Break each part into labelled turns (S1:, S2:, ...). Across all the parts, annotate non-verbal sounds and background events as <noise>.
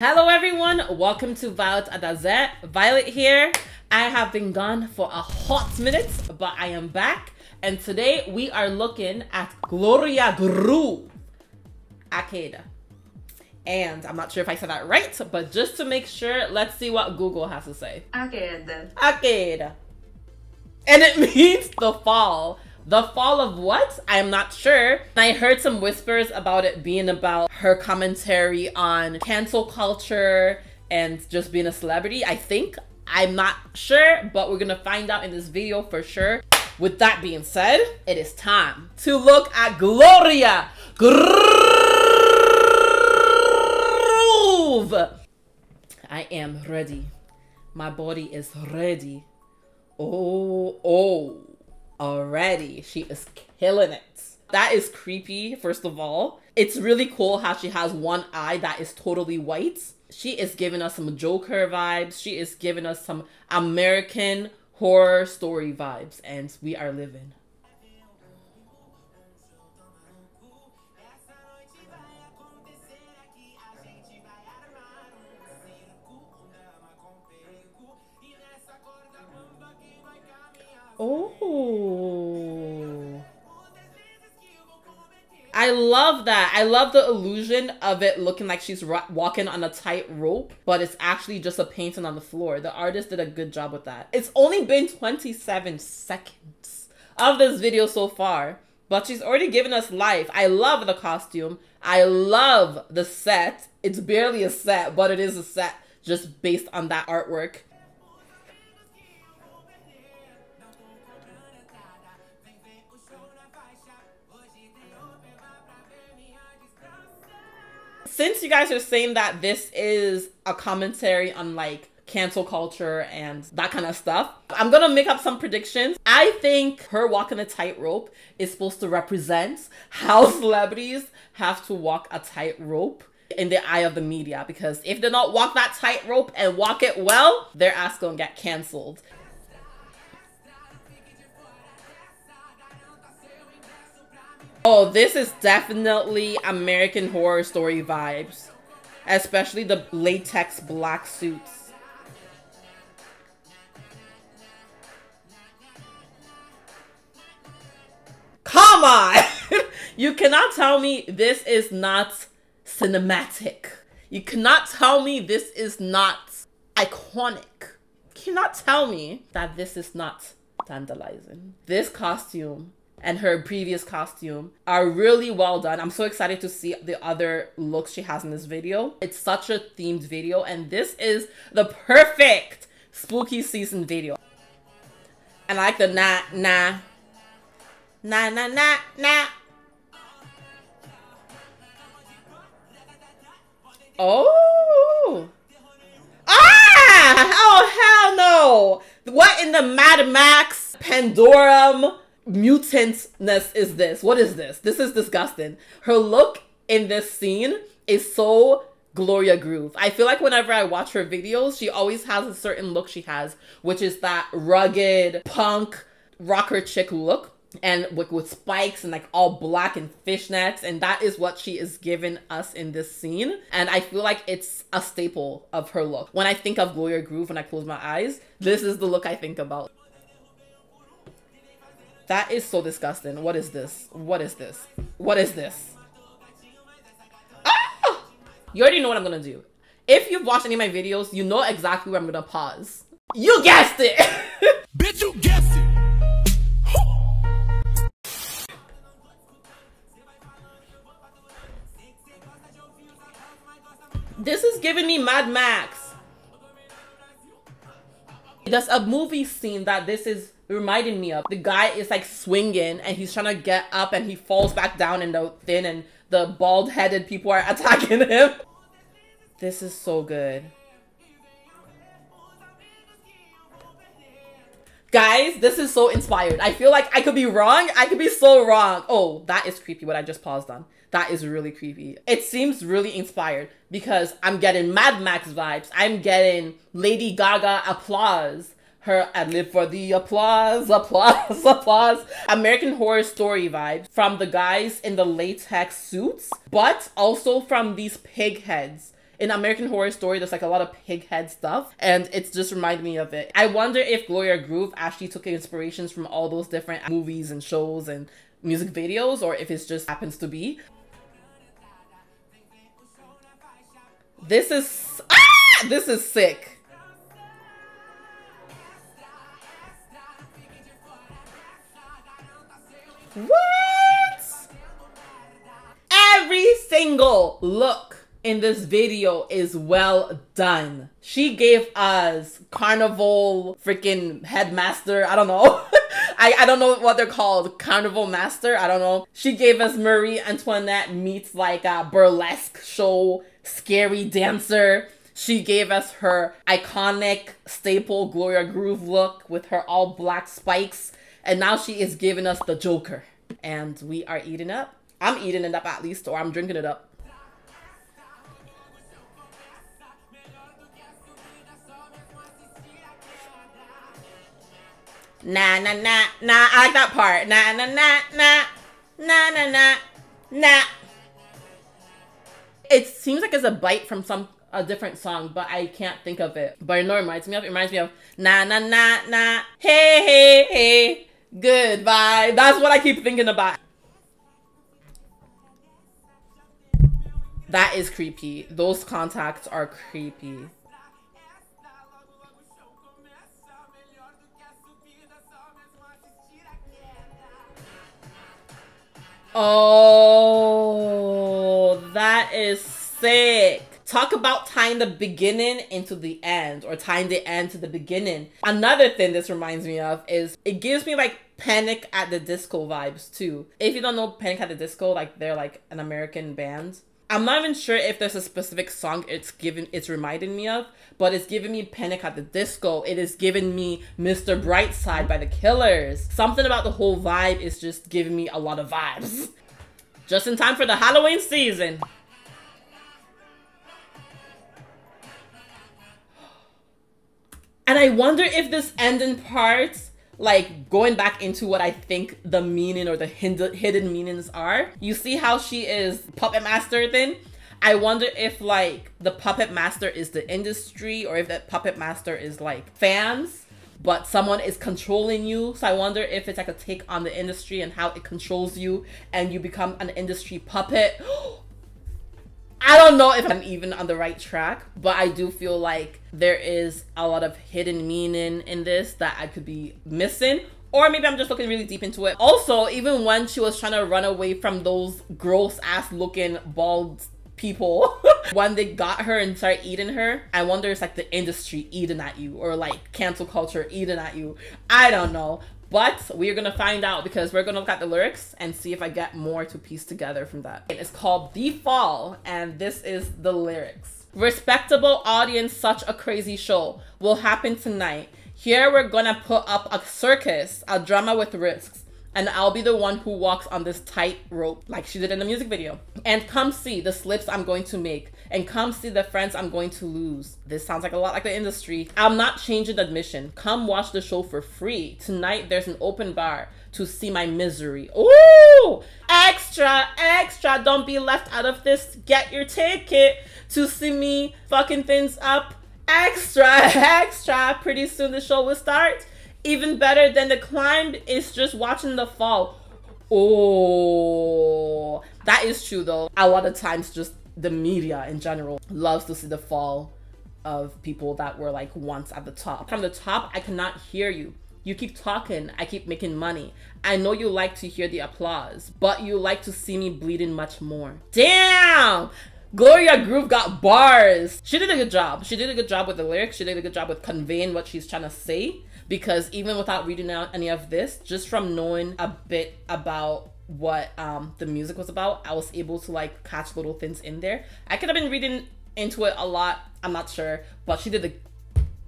S1: Hello everyone, welcome to Violet Adazé. Violet here. I have been gone for a hot minute, but I am back. And today we are looking at Gloria Groove A Queda. And I'm not sure if I said that right, but just to make sure, let's see what Google has to say.
S2: A Queda.
S1: Arcade. And it <laughs> means the fall. The fall of what? I'm not sure. I heard some whispers about it being about her commentary on cancel culture and just being a celebrity. I think. I'm not sure, but we're gonna find out in this video for sure. With that being said, it is time to look at Gloria Groove. I am ready. My body is ready. Oh, oh already. She is killing it. That is creepy, first of all. It's really cool how she has one eye that is totally white. She is giving us some Joker vibes. She is giving us some American horror story vibes, and we are living. Oh. I love that. I love the illusion of it looking like she's walking on a tight rope, but it's actually just a painting on the floor. The artist did a good job with that. It's only been 27 seconds of this video so far, but she's already given us life. I love the costume. I love the set. It's barely a set, but it is a set just based on that artwork. Since you guys are saying that this is a commentary on like cancel culture and that kind of stuff. I'm gonna make up some predictions. I think her walking a tightrope is supposed to represent how <laughs> celebrities have to walk a tightrope in the eye of the media because if they don't walk that tightrope and walk it well, their ass gonna get canceled. Oh, this is definitely American Horror Story vibes. Especially the latex black suits. Come on! <laughs> you cannot tell me this is not cinematic. You cannot tell me this is not iconic. You cannot tell me that this is not tantalizing. This costume and her previous costume are really well done. I'm so excited to see the other looks she has in this video. It's such a themed video and this is the perfect spooky season video. And I like the nah, nah, nah, nah, nah, nah. Oh. Ah! Oh, hell no. What in the Mad Max Pandorum mutantness is this? What is this? This is disgusting. Her look in this scene is so Gloria Groove. I feel like whenever I watch her videos, she always has a certain look she has, which is that rugged punk rocker chick look and with, with spikes and like all black and fishnets and that is what she is giving us in this scene and i feel like it's a staple of her look when i think of gloria groove when i close my eyes this is the look i think about that is so disgusting. What is this? What is this? What is this? Ah! You already know what I'm gonna do. If you've watched any of my videos, you know exactly where I'm gonna pause. You guessed it! <laughs> Bitch, you guessed it! this is giving me Mad Max. There's a movie scene that this is reminding me of. The guy is like swinging and he's trying to get up and he falls back down in the thin and the bald headed people are <laughs> attacking him. This is so good. Guys, this is so inspired. I feel like I could be wrong. I could be so wrong. Oh, that is creepy what I just paused on. That is really creepy. It seems really inspired because I'm getting Mad Max vibes. I'm getting Lady Gaga applause her ad lib for the applause, applause, <laughs> applause. American Horror Story vibes from the guys in the latex suits, but also from these pig heads in American Horror Story, there's like a lot of pig head stuff, and it's just reminded me of it. I wonder if Gloria Groove actually took inspirations from all those different movies and shows and music videos, or if it just happens to be. This is ah, this is sick. What? Every single look in this video is well done. She gave us carnival freaking headmaster. I don't know. <laughs> I, I don't know what they're called. Carnival master. I don't know. She gave us Marie Antoinette meets like a burlesque show, scary dancer. She gave us her iconic staple Gloria Groove look with her all black spikes. And now she is giving us the Joker. And we are eating up. I'm eating it up at least, or I'm drinking it up. Nah, nah, nah, nah. I like that part. Nah, nah, nah, nah. Nah, nah, nah, nah. It seems like it's a bite from some a different song, but I can't think of it. But it reminds me of it reminds me of nah, nah, nah, nah. Hey, hey, hey. Goodbye. That's what I keep thinking about. That is creepy. Those contacts are creepy. Oh, that is sick. Talk about tying the beginning into the end or tying the end to the beginning. Another thing this reminds me of is it gives me like Panic at the Disco vibes too. If you don't know Panic at the Disco, like they're like an American band. I'm not even sure if there's a specific song it's given it's reminding me of, but it's giving me Panic at the Disco. It is giving me Mr. Brightside by the Killers. Something about the whole vibe is just giving me a lot of vibes. Just in time for the Halloween season. And I wonder if this ending part like going back into what I think the meaning or the hidden meanings are. You see how she is puppet master thing? I wonder if like the puppet master is the industry or if that puppet master is like fans, but someone is controlling you. So I wonder if it's like a take on the industry and how it controls you and you become an industry puppet. <gasps> Oh I don't know if I'm even on the right track, but I do feel like there is a lot of hidden meaning in this that I could be missing. Or maybe I'm just looking really deep into it. Also, even when she was trying to run away from those gross ass looking bald people <laughs> when they got her and started eating her i wonder if like the industry eating at you or like cancel culture eating at you i don't know but we're gonna find out because we're gonna look at the lyrics and see if I get more to piece together from that. It's called The Fall, and this is the lyrics. Respectable audience, such a crazy show will happen tonight. Here we're gonna put up a circus, a drama with risks and I'll be the one who walks on this tight rope like she did in the music video. And come see the slips I'm going to make and come see the friends I'm going to lose. This sounds like a lot like the industry. I'm not changing admission. Come watch the show for free. Tonight there's an open bar to see my misery. Ooh! Extra, extra. Don't be left out of this. Get your ticket to see me fucking things up. Extra, <laughs> extra. Pretty soon the show will start even better than the climb is just watching the fall. Oh, that is true though. A lot of times, just the media in general loves to see the fall of people that were like once at the top. From the top, I cannot hear you. You keep talking, I keep making money. I know you like to hear the applause, but you like to see me bleeding much more. Damn! Gloria Groove got bars. She did a good job. She did a good job with the lyrics. She did a good job with conveying what she's trying to say because even without reading out any of this, just from knowing a bit about what um, the music was about, I was able to like catch little things in there. I could have been reading into it a lot. I'm not sure, but she did a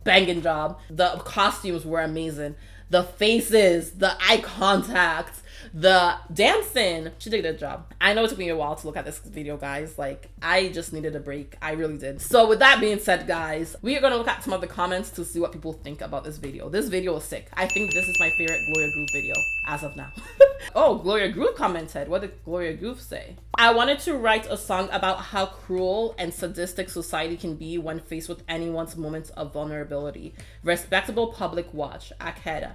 S1: banging job. The costumes were amazing. The faces, the eye contact, The dancing, she did a good job. I know it took me a while to look at this video, guys. Like, I just needed a break. I really did. So with that being said, guys, we are gonna look at some of the comments to see what people think about this video. This video is sick. I think this is my favorite Gloria Groove video as of now. <laughs> oh, Gloria Groove commented. What did Gloria Groove say? I wanted to write a song about how cruel and sadistic society can be when faced with anyone's moments of vulnerability. Respectable public watch. A Queda.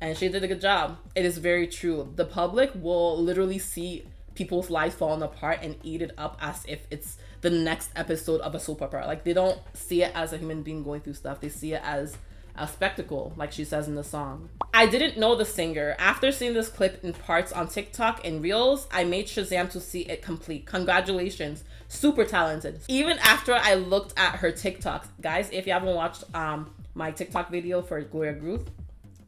S1: And she did a good job. It is very true. The public will literally see people's lives falling apart and eat it up as if it's the next episode of a soap opera. Like they don't see it as a human being going through stuff. They see it as a spectacle, like she says in the song. I didn't know the singer. After seeing this clip in parts on TikTok and Reels, I made Shazam to see it complete. Congratulations. Super talented. Even after I looked at her TikToks, guys, if you haven't watched um my TikTok video for Gloria Groove,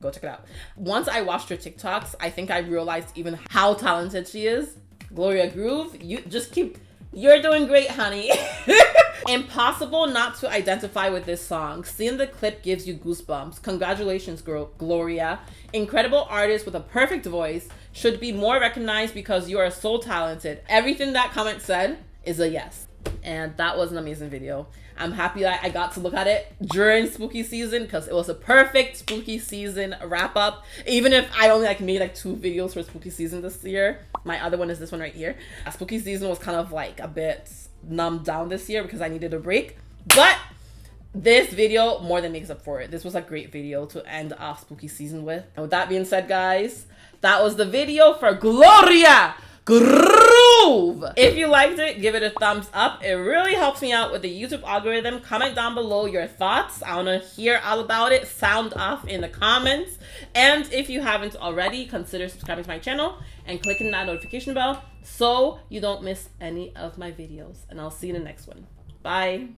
S1: go check it out. Once I watched her TikToks, I think I realized even how talented she is. Gloria Groove, you just keep you're doing great, honey. <laughs> Impossible not to identify with this song. Seeing the clip gives you goosebumps. Congratulations, girl, Gloria. Incredible artist with a perfect voice. Should be more recognized because you are so talented. Everything that comment said is a yes. And that was an amazing video. I'm happy that I got to look at it during spooky season because it was a perfect spooky season wrap up. Even if I only like made like two videos for spooky season this year, my other one is this one right here. A spooky season was kind of like a bit numbed down this year because I needed a break, but this video more than makes up for it. This was a great video to end off spooky season with. And with that being said, guys, that was the video for Gloria Groove. If you liked it, give it a thumbs up. It really helps me out with the YouTube algorithm. Comment down below your thoughts. I want to hear all about it. Sound off in the comments. And if you haven't already, consider subscribing to my channel and clicking that notification bell so you don't miss any of my videos. And I'll see you in the next one. Bye.